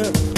Yeah.